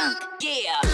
Yeah.